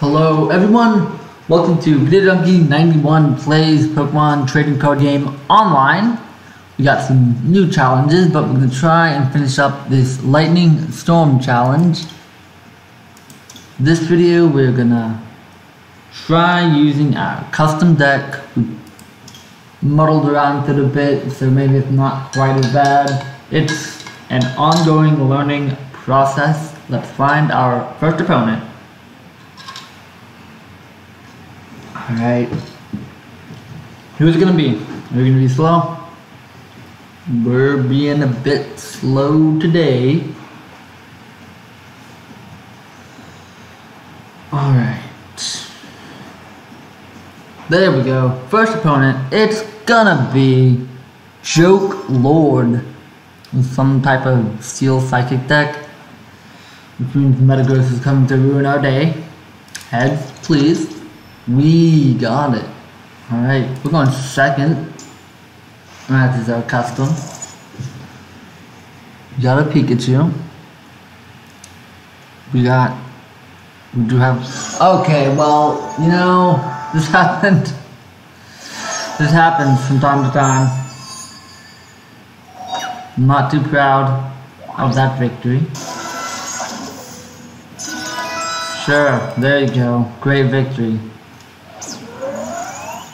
Hello everyone, welcome to VideoJunkie 91 plays Pokemon trading card game online. We got some new challenges, but we're gonna try and finish up this Lightning Storm challenge. This video we're gonna try using our custom deck. We muddled around it a bit, so maybe it's not quite as bad. It's an ongoing learning process. Let's find our first opponent. Alright. Who's it gonna be? Are we gonna be slow? We're being a bit slow today. Alright. There we go. First opponent, it's gonna be Joke Lord. Some type of steel psychic deck. Which means Metagross is coming to ruin our day. Heads, please. We got it. Alright, we're going second. That is our custom. We got a Pikachu. We got. We do have. Okay, well, you know, this happened. This happens from time to time. I'm not too proud of that victory. Sure, there you go. Great victory.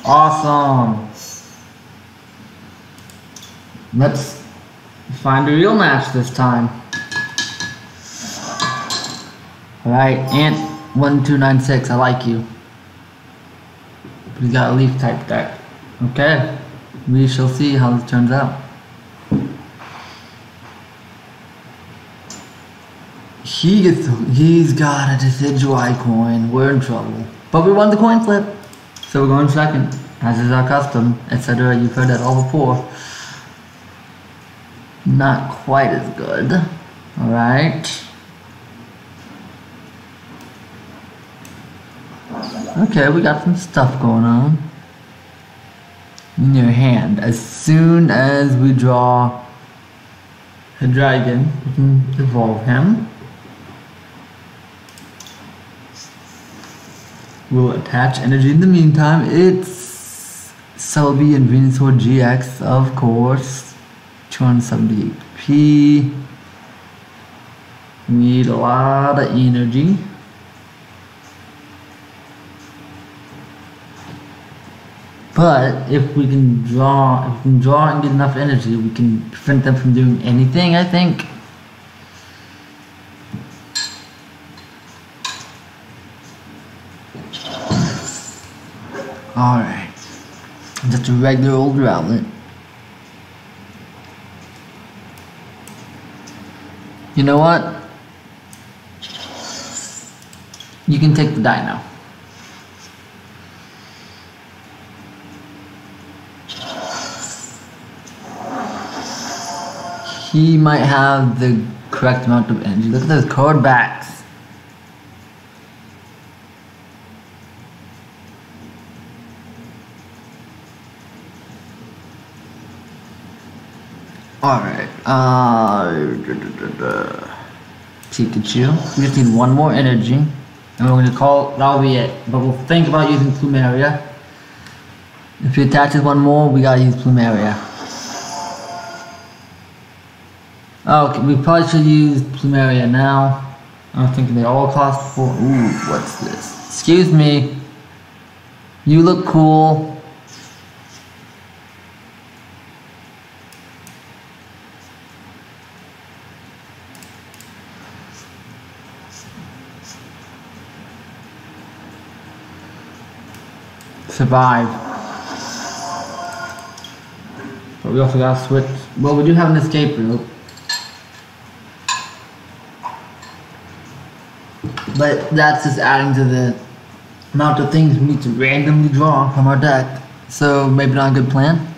Awesome. Let's find a real match this time. Alright, Ant1296, I like you. We got a leaf type deck. Okay, we shall see how this turns out. He gets, he's got a Decidueye coin. We're in trouble. But we won the coin flip. So we're going second, as is our custom, etc. You've heard that all before. Not quite as good. Alright. Okay, we got some stuff going on. In your hand. As soon as we draw a dragon, we can evolve him. We'll attach energy in the meantime. It's Celebi and Venusaur GX, of course. 270 HP. Need a lot of energy. But if we can draw, if we can draw and get enough energy, we can prevent them from doing anything, I think. Alright. Just a regular old Rowlet. You know what? You can take the Deino. He might have the correct amount of energy. Look at those card backs. Alright, uh, Pikachu. We just need one more energy. And we're gonna call, that'll be it. But we'll think about using Plumeria. If he attaches one more, we gotta use Plumeria. Okay, we probably should use Plumeria now. I'm thinking they all cost four. Ooh, what's this? Excuse me. You look cool. Survive. But we also gotta switch. Well, we do have an escape route. But that's just adding to the amount of things we need to randomly draw from our deck. So maybe not a good plan.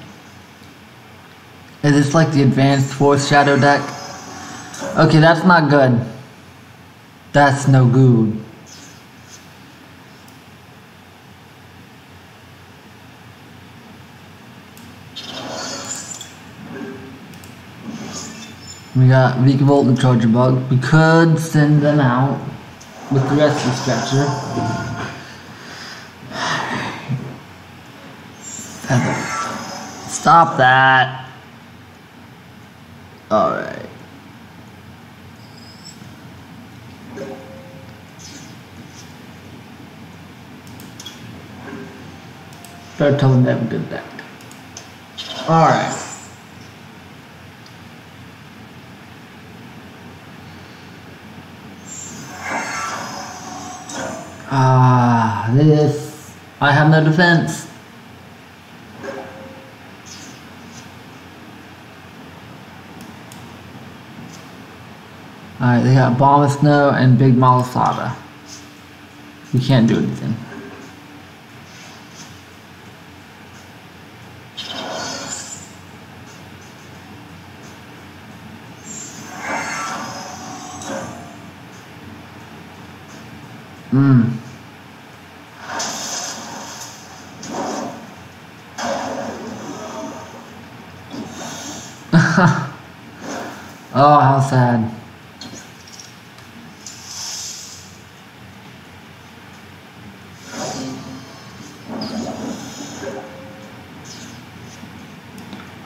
Is this like the advanced Forest Shadow deck? Okay, that's not good. That's no good. We got weak voltage Charjabug. We could send them out with the rest of the stretcher. Feather. Stop that. Alright. Better tell them they have a good deck. Alright. Ah, this. I have no defense. Alright, they got Abomasnow and Big Malasada. We can't do anything. Mmm. oh, how sad.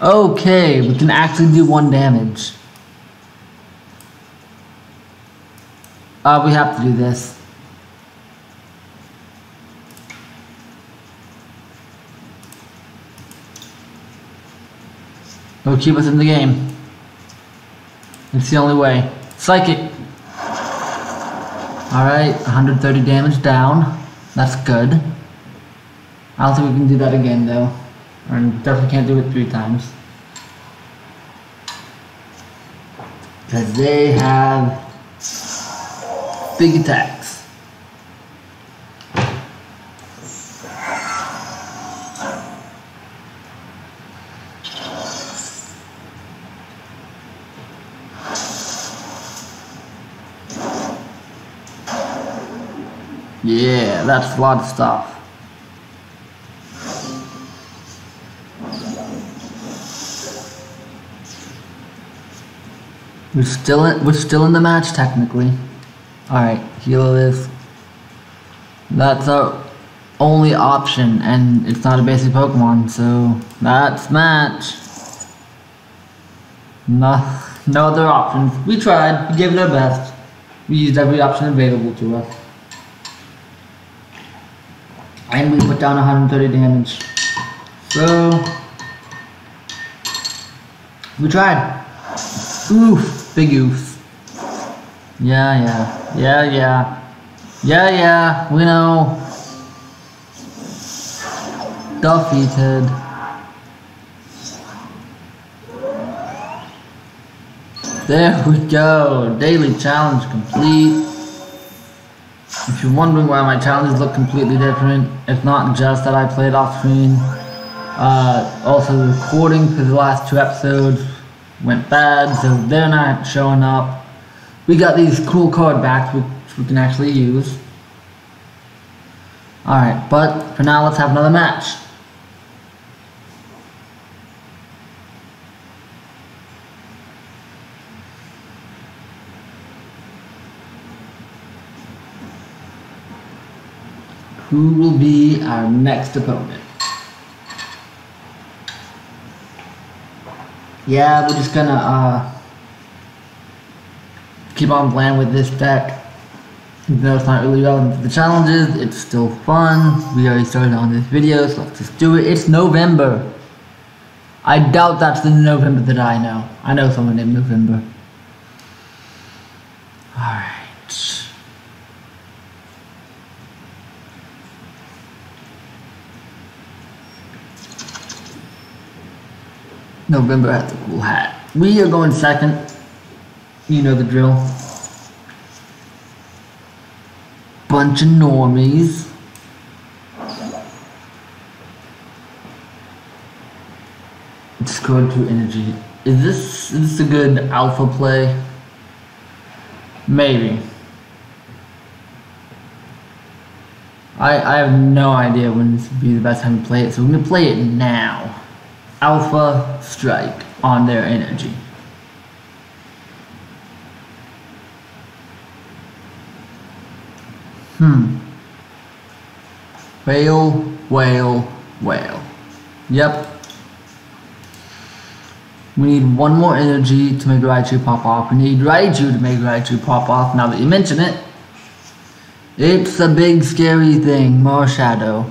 Okay, we can actually do one damage. Uh, we have to do this. It'll keep us in the game. It's the only way. Psychic! Alright, 130 damage down. That's good. I don't think we can do that again though. And definitely can't do it three times. Because they have big attacks. Yeah, that's a lot of stuff. We're still in, we're still in the match technically. Alright, heal this. That's our only option and it's not a basic Pokemon, so that's match. No, no other options. We tried, we gave it our best. We used every option available to us. And we put down 130 damage. So, we tried. Oof, big oof. Yeah, yeah, yeah, yeah. Yeah, yeah, we know. Defeated. There we go. Daily challenge complete. If you're wondering why my challenges look completely different, it's not just that I played off screen. Uh, also, the recording for the last two episodes went bad, so they're not showing up. We got these cool card backs which we can actually use. Alright, but for now let's have another match. Who will be our next opponent? Yeah, we're just gonna uh, keep on playing with this deck. Even though it's not really relevant to the challenges, it's still fun. We already started on this video, so let's just do it. It's November. I doubt that's the November that I know. I know someone named November. Alright. November has a cool hat. We are going second. You know the drill. Bunch of normies. Discord to energy. Is this is this a good alpha play? Maybe. I I have no idea when this would be the best time to play it, so we're gonna play it now. Alpha Strike on their energy. Hmm. Whale, whale, whale. Yep. We need one more energy to make Raichu pop off. We need Raichu to make Raichu pop off. Now that you mention it, it's a big scary thing, Marshadow.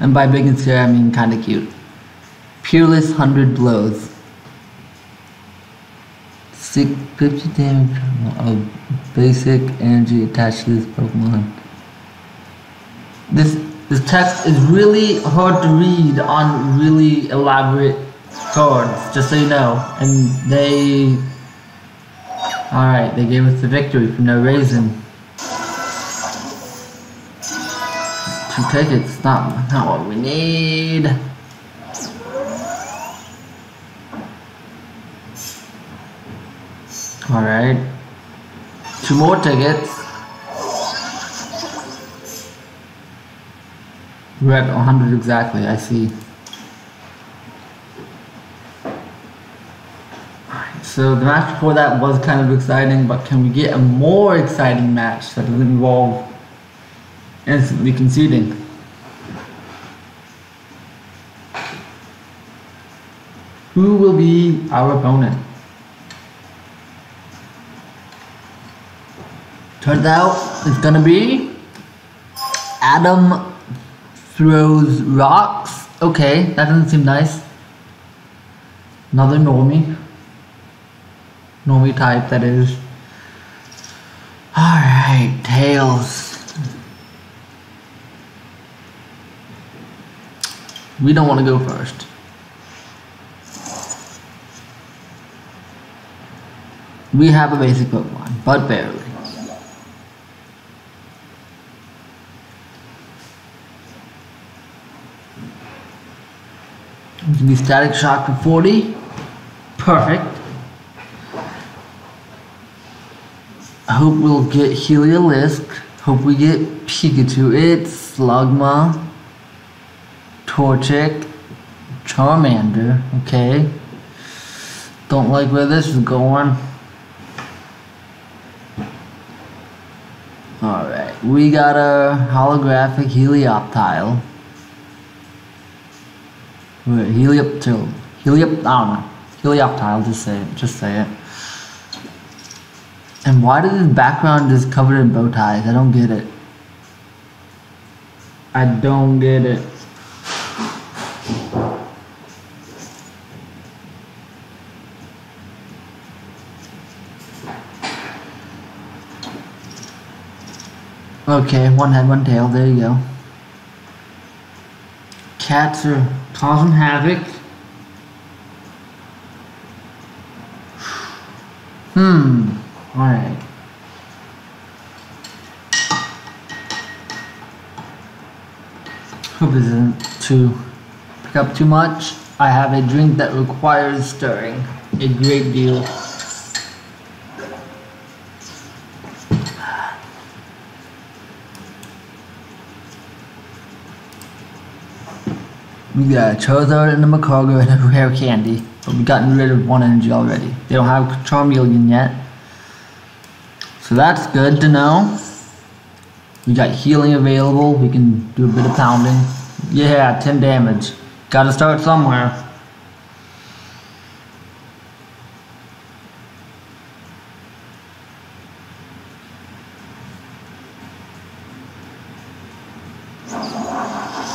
And by big and scary, I mean kinda cute. Peerless 100 blows. 50 damage of basic energy attached to this Pokemon. This this text is really hard to read on really elaborate cards, just so you know. And they Alright, they gave us the victory for no reason. Two tickets, not not what we need. Alright. Two more tickets. We're at 100 exactly, I see. So the match before that was kind of exciting, but can we get a more exciting match that doesn't involve instantly conceding? Who will be our opponent? Turns out it's gonna be Adam throws rocks. Okay, that doesn't seem nice. Another normie. Normie type, that is. Alright, Tails. We don't want to go first. We have a basic Pokemon, but barely. Give me static shock for 40. Perfect. I hope we'll get Heliolisk. Hope we get Pikachu. It's Slugma. Torchic. Charmander. Okay. Don't like where this is going. Alright, we got a holographic Helioptile. Helioptile. Heliop, I don't know. Helioptile, just say it. Just say it. And why does his background is covered in bow ties? I don't get it. I don't get it. Okay, one head, one tail, there you go. Cats are causing havoc. Hmm, alright. Hope isn't too pick up too much. I have a drink that requires stirring a great deal. We got Charizard and a Magcargo and a rare candy. But we've gotten rid of one energy already. They don't have Charmeleon yet. So that's good to know. We got healing available. We can do a bit of pounding. Yeah, 10 damage. Gotta start somewhere.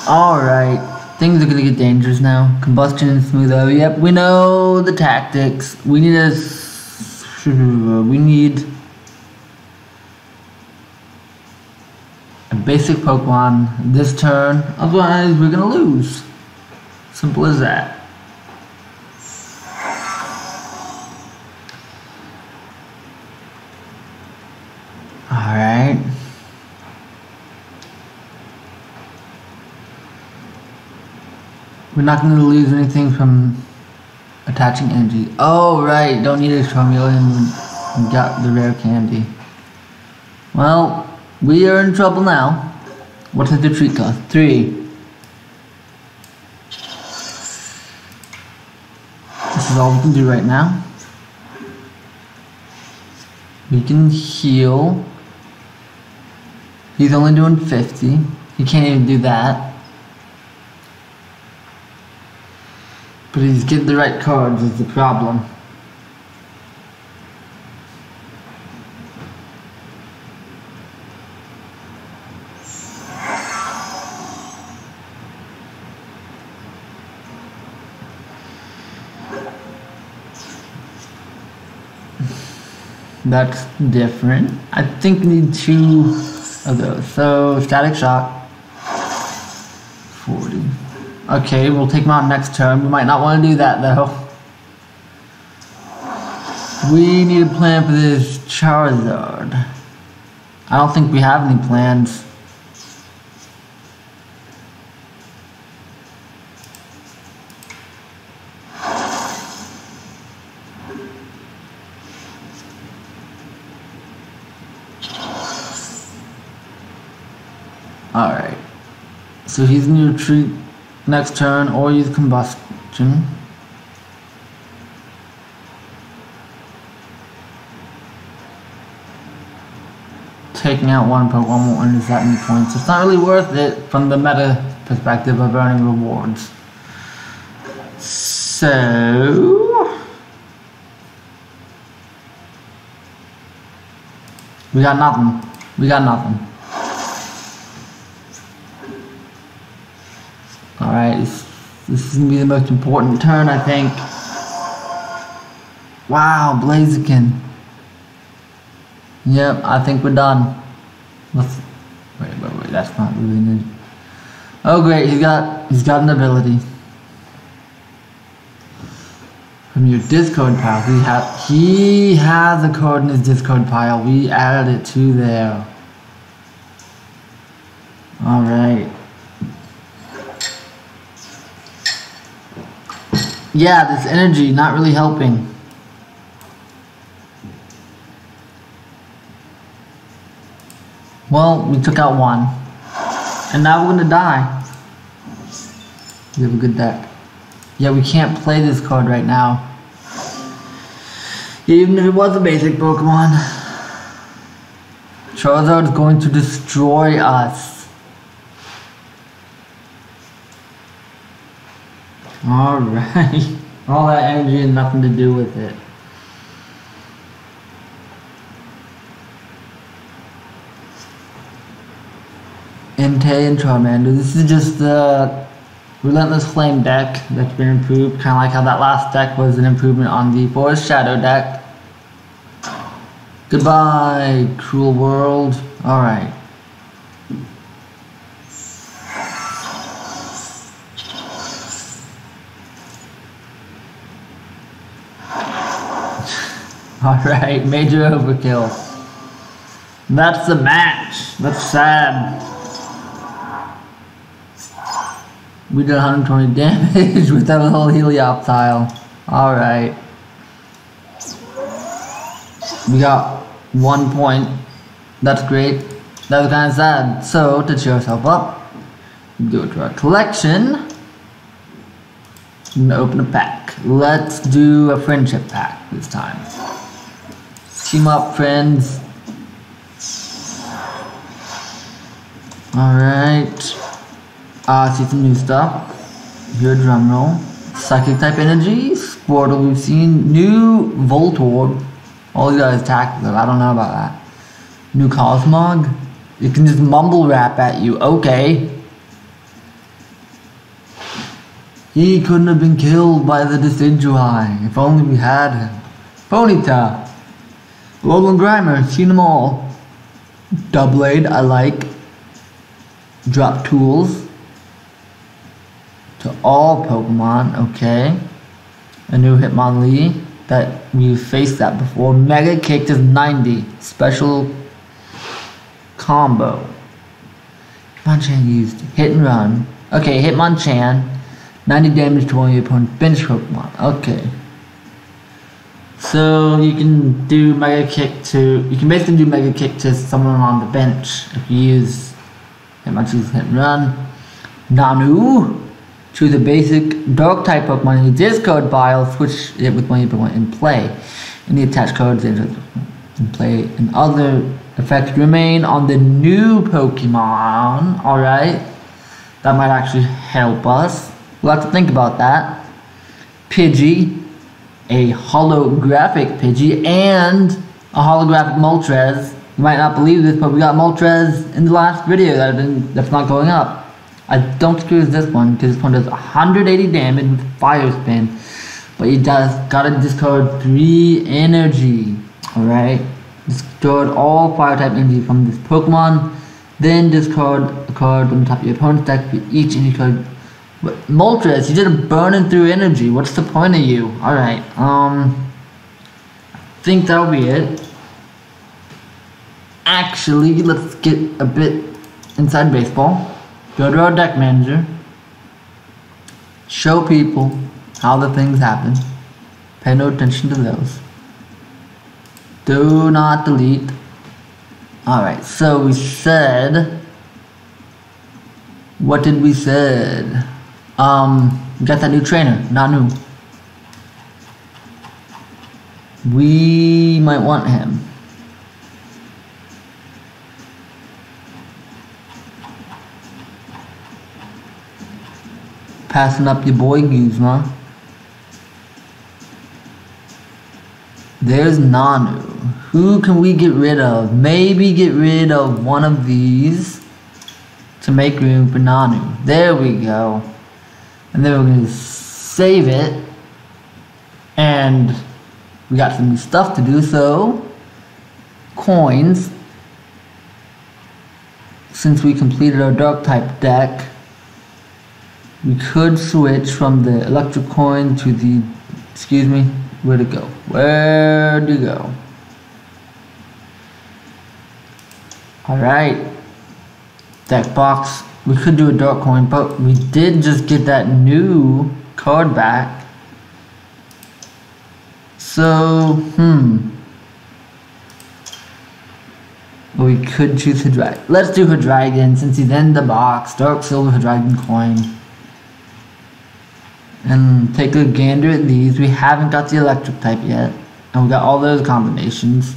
Alright. Things are gonna get dangerous now. Combustion and smooth over. Oh, yep, we know the tactics. We need a. We need a basic Pokemon this turn. Otherwise, we're gonna lose. Simple as that. Alright. We're not going to lose anything from attaching energy. Oh, right. Don't need a Charmeleon. We got the rare candy. Well, we are in trouble now. What does the treat cost? Three. This is all we can do right now. We can heal. He's only doing 50. He can't even do that. But he's getting the right cards is the problem. That's different. I think need two of those. So static shock. 40. Okay, we'll take him out next turn. We might not want to do that though. We need a plan for this Charizard. I don't think we have any plans. Alright. So he's going to retreat next turn or use combustion. Taking out one Pokemon won't earn that many points. It's not really worth it from the meta perspective of earning rewards. So... We got nothing. We got nothing. Alright, this, is going to be the most important turn, I think. Wow, Blaziken. Yep, I think we're done. Let's, wait, wait, wait, that's not really good. Oh great, he's got, he's got an ability. From your discard pile, he, ha he has a card in his discard pile. We added it to there. Alright. Yeah, this energy not really helping. Well, we took out one. And now we're gonna die. We have a good deck. Yeah, we can't play this card right now. Even if it was a basic Pokemon. Charizard is going to destroy us. Alright. All that energy and nothing to do with it. Entei and Charmander. This is just the Relentless Flame deck that's been improved, kind of like how that last deck was an improvement on the Forest Shadow deck. Goodbye, cruel world. Alright. Alright, major overkill. That's the match. That's sad. We did 120 damage with that little Helioptile. Alright. We got one point. That's great. That was kind of sad. So, to cheer ourselves up, go to our collection and open a pack. Let's do a friendship pack this time. Team up, friends. Alright. Uh, see some new stuff. Here, drum roll. Psychic type energy. Squirtle, we've seen. New Voltorb. All these guys attack, but I don't know about that. New Cosmog. It can just mumble rap at you. Okay. He couldn't have been killed by the Decidueye if only we had him. Ponyta. Lolan Grimer, seen them all. Doublade, I like. Drop tools. To all Pokemon, okay. A new Hitmonlee that we faced that before. Mega Kick is 90. Special combo. Hitmonchan used hit and run. Okay, Hitmonchan. 90 damage to one of your opponent's bench Pokemon. Okay. So you can do Mega Kick to, you can basically do Mega Kick to someone on the bench if you use, use Hit and Run. Nanu to the basic Dark type Pokemon in the discard pile, switch it with one Pokemon in play. And the attached cards in play and other effects remain on the new Pokemon, alright? That might actually help us. We'll have to think about that. Pidgey, a holographic Pidgey, and a holographic Moltres. You might not believe this, but we got Moltres in the last video that been, that's not going up. I don't think it this one, because this one does 180 damage with Fire Spin. But he does gotta discard 3 energy. Alright? Discard all fire type energy from this Pokemon. Then discard a card from the top of your opponent's deck for each energy card. Moltres, you did a burning through energy. What's the point of you? Alright, um think that'll be it. Actually, let's get a bit inside baseball. Go to our deck manager. Show people how the things happen. Pay no attention to those. Do not delete. Alright, so we said what did we said? Um, got that new trainer, not new. We might want him. Passing up your boy Guzma. There's Nanu. Who can we get rid of? Maybe get rid of one of these to make room for Nanu. There we go. And then we're going to save it. And we got some stuff to do, so coins. Since we completed our dark type deck, we could switch from the electric coin to the, excuse me, where to go? Where to go? Alright. Deck box. We could do a dark coin, but we did just get that new card back. So, hmm. We could choose Hydreigon. Let's do Hydreigon since he's in the box. Dark Silver Hydreigon coin. And take a gander at these. We haven't got the electric type yet. And we got all those combinations.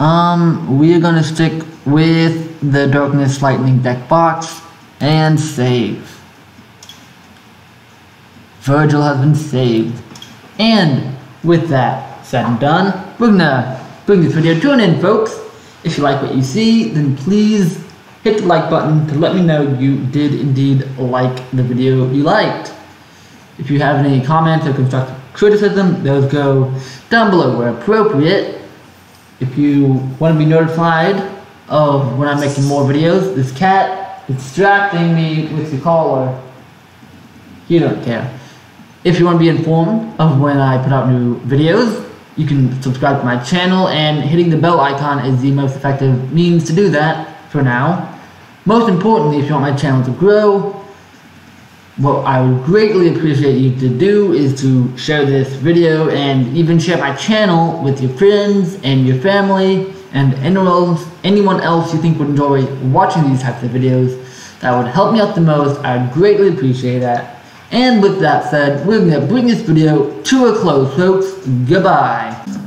Um, we are gonna stick with the Darkness Lightning deck box and save. Virgil has been saved. And with that said and done, we're gonna bring this video to an end, folks. If you like what you see, then please hit the like button to let me know you did indeed like the video you liked. If you have any comments or constructive criticism, those go down below where appropriate. If you want to be notified of when I'm making more videos, this cat is distracting me with the collar. You don't care. If you want to be informed of when I put out new videos, you can subscribe to my channel and hitting the bell icon is the most effective means to do that for now. Most importantly, if you want my channel to grow, what I would greatly appreciate you to do is to share this video and even share my channel with your friends and your family and anyone else, you think would enjoy watching these types of videos. That would help me out the most. I would greatly appreciate that. And with that said, we're going to bring this video to a close, folks. Goodbye.